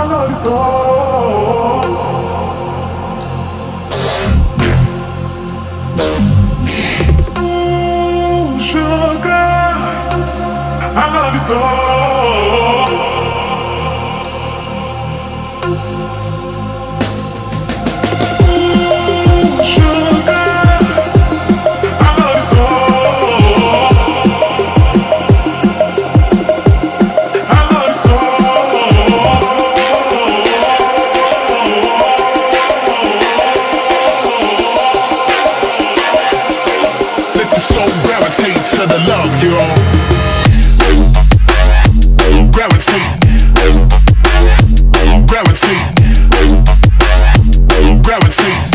Let the love, you Gravity. Gravity. Gravity.